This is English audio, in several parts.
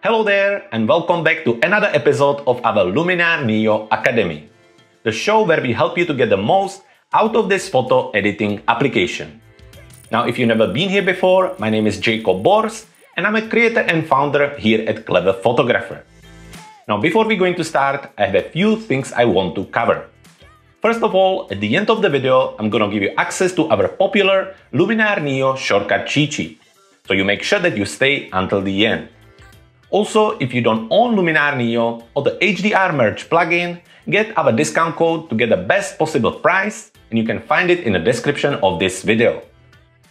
Hello there and welcome back to another episode of our Luminar Neo Academy, the show where we help you to get the most out of this photo editing application. Now, if you've never been here before, my name is Jakub Bors and I'm a creator and founder here at Clever Photographer. Now, before we're going to start, I have a few things I want to cover. First of all, at the end of the video, I'm gonna give you access to our popular Luminar Neo shortcut cheat sheet. So you make sure that you stay until the end. Also, if you don't own Luminar Neo or the HDR Merge plugin, get our discount code to get the best possible price and you can find it in the description of this video.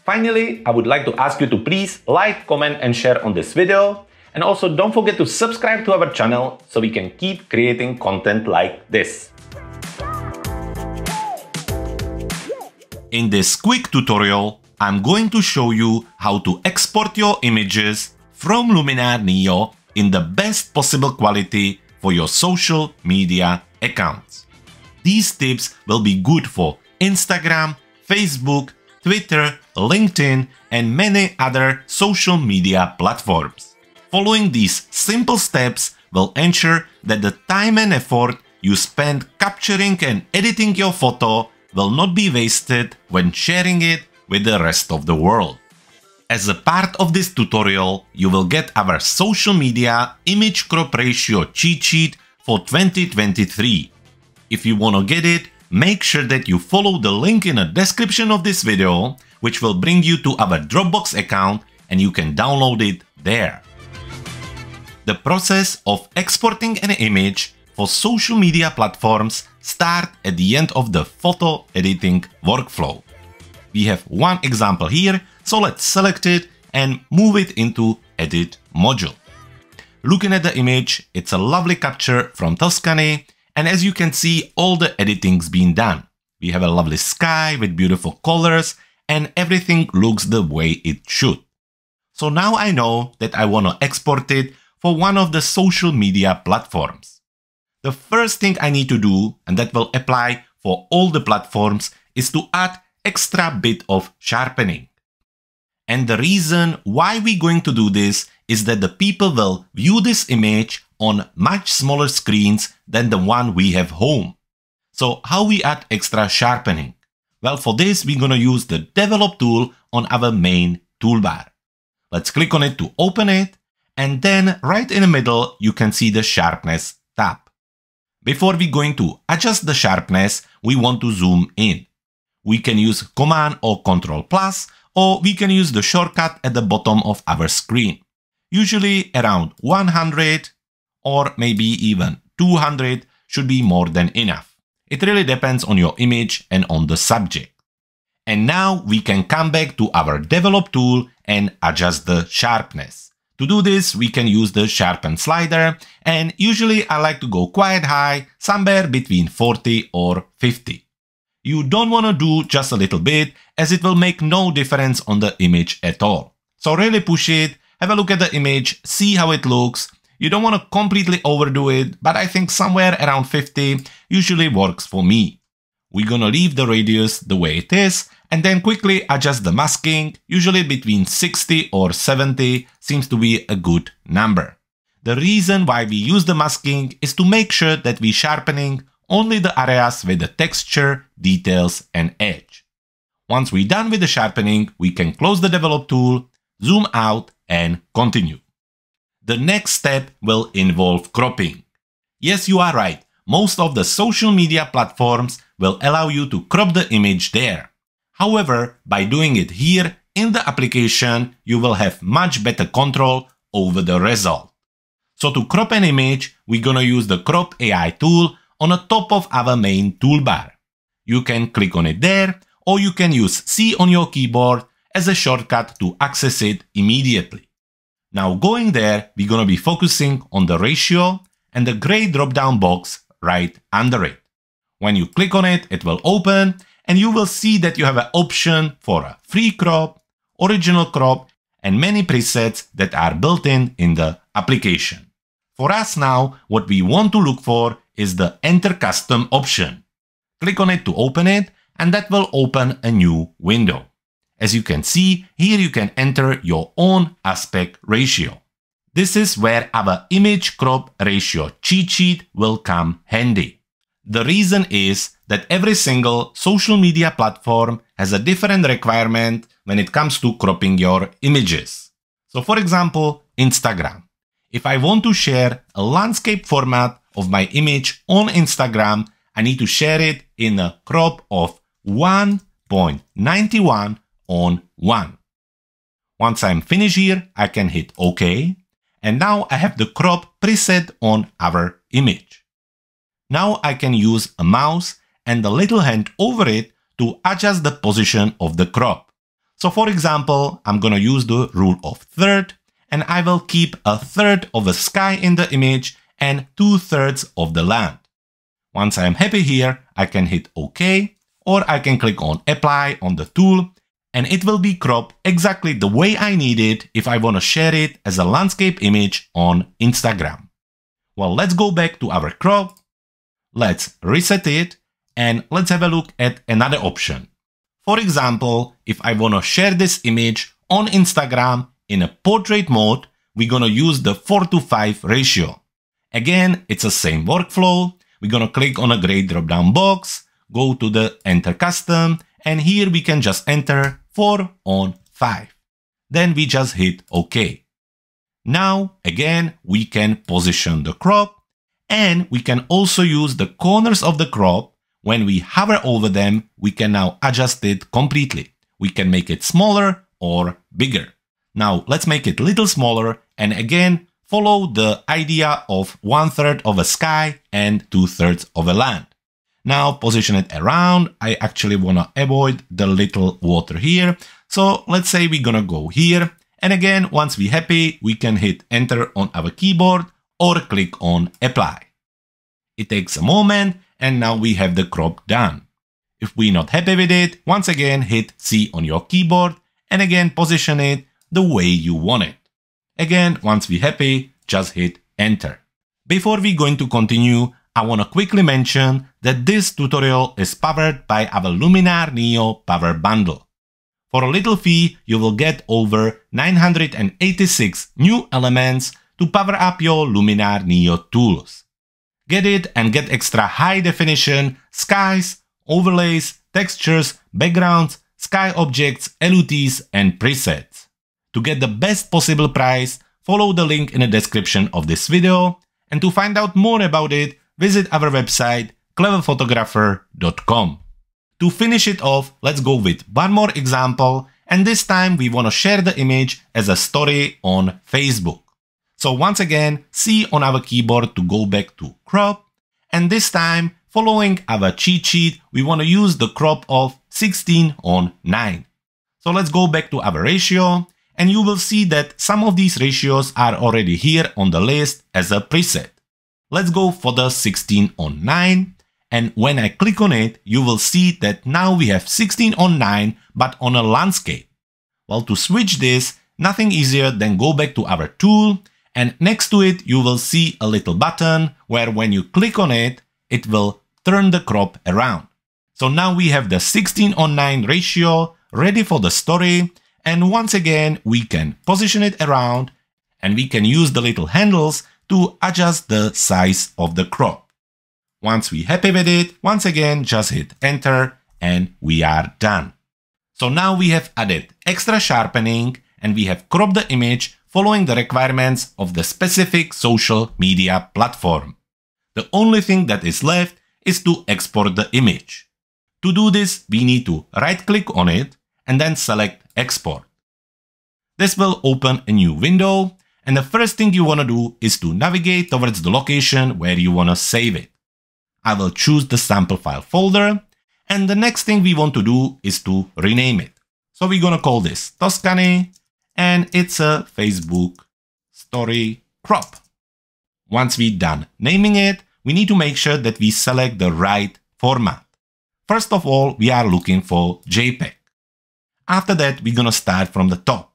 Finally, I would like to ask you to please like, comment and share on this video and also don't forget to subscribe to our channel so we can keep creating content like this. In this quick tutorial, I'm going to show you how to export your images from Luminar Neo in the best possible quality for your social media accounts. These tips will be good for Instagram, Facebook, Twitter, LinkedIn and many other social media platforms. Following these simple steps will ensure that the time and effort you spend capturing and editing your photo will not be wasted when sharing it with the rest of the world. As a part of this tutorial, you will get our social media image crop ratio cheat sheet for 2023. If you wanna get it, make sure that you follow the link in the description of this video, which will bring you to our Dropbox account and you can download it there. The process of exporting an image for social media platforms start at the end of the photo editing workflow. We have one example here, so let's select it and move it into edit module. Looking at the image, it's a lovely capture from Tuscany and as you can see all the editing's been done. We have a lovely sky with beautiful colors and everything looks the way it should. So now I know that I want to export it for one of the social media platforms the first thing I need to do, and that will apply for all the platforms, is to add extra bit of sharpening. And the reason why we're going to do this is that the people will view this image on much smaller screens than the one we have home. So how we add extra sharpening? Well, for this, we're going to use the develop tool on our main toolbar. Let's click on it to open it. And then right in the middle, you can see the sharpness tab. Before we're going to adjust the sharpness, we want to zoom in. We can use Command or Control plus, or we can use the shortcut at the bottom of our screen. Usually around 100 or maybe even 200 should be more than enough. It really depends on your image and on the subject. And now we can come back to our develop tool and adjust the sharpness. To do this, we can use the sharpen slider, and usually I like to go quite high, somewhere between 40 or 50. You don't want to do just a little bit, as it will make no difference on the image at all. So really push it, have a look at the image, see how it looks. You don't want to completely overdo it, but I think somewhere around 50 usually works for me. We're gonna leave the radius the way it is, and then quickly adjust the masking, usually between 60 or 70 seems to be a good number. The reason why we use the masking is to make sure that we sharpening only the areas with the texture, details and edge. Once we're done with the sharpening, we can close the develop tool, zoom out and continue. The next step will involve cropping. Yes, you are right. Most of the social media platforms will allow you to crop the image there. However, by doing it here in the application, you will have much better control over the result. So to crop an image, we're gonna use the Crop AI tool on the top of our main toolbar. You can click on it there, or you can use C on your keyboard as a shortcut to access it immediately. Now going there, we're gonna be focusing on the ratio and the gray drop-down box right under it. When you click on it, it will open and you will see that you have an option for a free crop, original crop, and many presets that are built in in the application. For us now, what we want to look for is the Enter Custom option. Click on it to open it, and that will open a new window. As you can see, here you can enter your own aspect ratio. This is where our image crop ratio cheat sheet will come handy. The reason is that every single social media platform has a different requirement when it comes to cropping your images. So for example, Instagram. If I want to share a landscape format of my image on Instagram, I need to share it in a crop of 1.91 on 1. Once I'm finished here, I can hit OK and now I have the crop preset on our image. Now I can use a mouse and the little hand over it to adjust the position of the crop. So for example, I'm gonna use the rule of third and I will keep a third of the sky in the image and two thirds of the land. Once I'm happy here, I can hit OK or I can click on apply on the tool and it will be cropped exactly the way I need it if I want to share it as a landscape image on Instagram. Well, let's go back to our crop. Let's reset it and let's have a look at another option. For example, if I want to share this image on Instagram in a portrait mode, we're going to use the 4 to 5 ratio. Again, it's the same workflow. We're to click on a gray drop down box, go to the enter custom, and here we can just enter 4 on 5. Then we just hit OK. Now, again, we can position the crop and we can also use the corners of the crop. When we hover over them, we can now adjust it completely. We can make it smaller or bigger. Now, let's make it a little smaller and again, follow the idea of one third of a sky and two thirds of a land. Now position it around. I actually want to avoid the little water here. So let's say we're gonna go here. And again, once we're happy, we can hit enter on our keyboard or click on apply. It takes a moment and now we have the crop done. If we're not happy with it, once again hit C on your keyboard and again position it the way you want it. Again, once we're happy, just hit enter. Before we going to continue, I want to quickly mention that this tutorial is powered by our Luminar Neo Power Bundle. For a little fee, you will get over 986 new elements to power up your Luminar Neo tools. Get it and get extra high definition skies, overlays, textures, backgrounds, sky objects, LUTs and presets. To get the best possible price, follow the link in the description of this video and to find out more about it, visit our website cleverphotographer.com. To finish it off, let's go with one more example and this time we want to share the image as a story on Facebook. So once again, C on our keyboard to go back to crop and this time following our cheat sheet, we want to use the crop of 16 on 9. So let's go back to our ratio and you will see that some of these ratios are already here on the list as a preset. Let's go for the 16 on 9. And when I click on it, you will see that now we have 16 on 9, but on a landscape. Well, to switch this, nothing easier than go back to our tool and next to it, you will see a little button where when you click on it, it will turn the crop around. So now we have the 16 on 9 ratio ready for the story. And once again, we can position it around and we can use the little handles to adjust the size of the crop. Once we're happy with it, once again just hit enter and we are done. So now we have added extra sharpening and we have cropped the image following the requirements of the specific social media platform. The only thing that is left is to export the image. To do this, we need to right click on it and then select export. This will open a new window and the first thing you want to do is to navigate towards the location where you want to save it. I will choose the sample file folder. And the next thing we want to do is to rename it. So we're going to call this Tuscany and it's a Facebook story crop. Once we're done naming it, we need to make sure that we select the right format. First of all, we are looking for JPEG. After that, we're going to start from the top.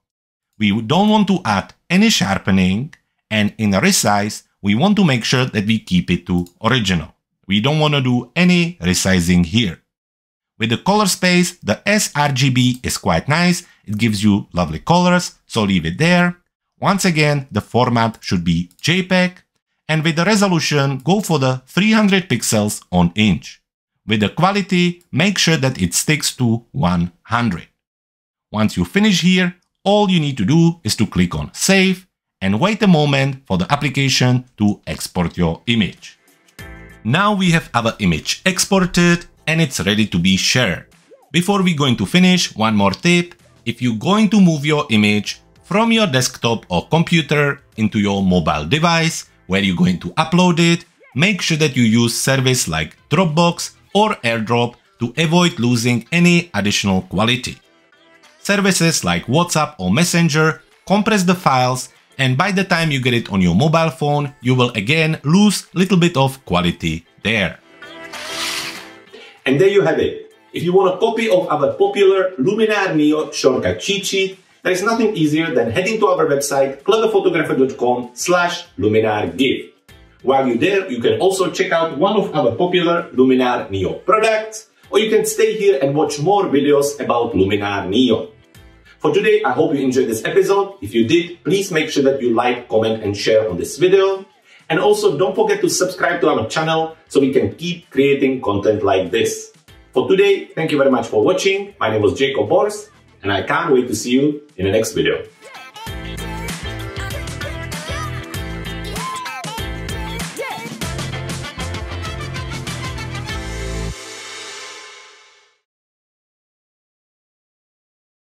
We don't want to add any sharpening and in resize, we want to make sure that we keep it to original. We don't want to do any resizing here. With the color space, the sRGB is quite nice. It gives you lovely colors, so leave it there. Once again, the format should be JPEG, and with the resolution, go for the 300 pixels on inch. With the quality, make sure that it sticks to 100. Once you finish here, all you need to do is to click on Save and wait a moment for the application to export your image. Now we have our image exported and it's ready to be shared. Before we going to finish, one more tip. If you're going to move your image from your desktop or computer into your mobile device where you're going to upload it, make sure that you use service like Dropbox or AirDrop to avoid losing any additional quality. Services like WhatsApp or Messenger compress the files and by the time you get it on your mobile phone, you will again lose a little bit of quality there. And there you have it. If you want a copy of our popular Luminar Neo shortcut cheat sheet, there is nothing easier than heading to our website cleverphotographer.com slash luminar give. While you're there, you can also check out one of our popular Luminar Neo products, or you can stay here and watch more videos about Luminar Neo. For today, I hope you enjoyed this episode. If you did, please make sure that you like, comment and share on this video. And also don't forget to subscribe to our channel so we can keep creating content like this. For today, thank you very much for watching. My name was Jakub Bors and I can't wait to see you in the next video.